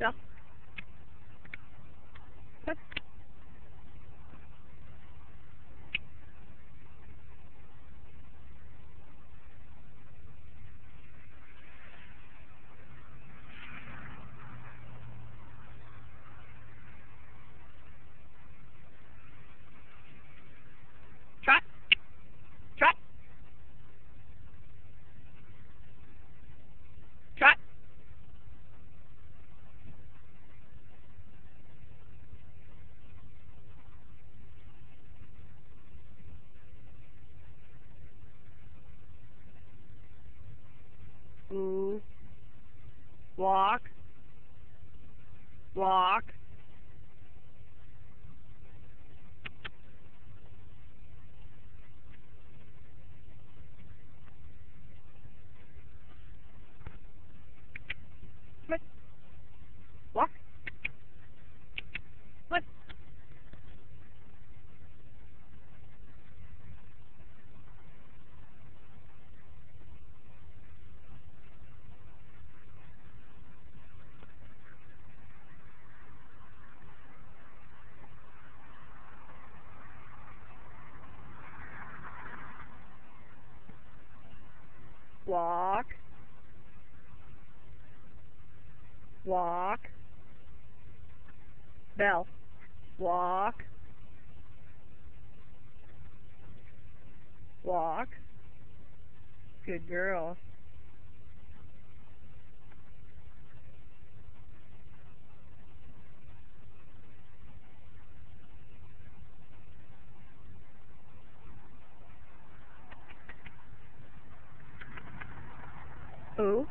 Bell. Walk. Walk. Walk. Walk. Bell. Walk. Walk. Good girl. Ooh.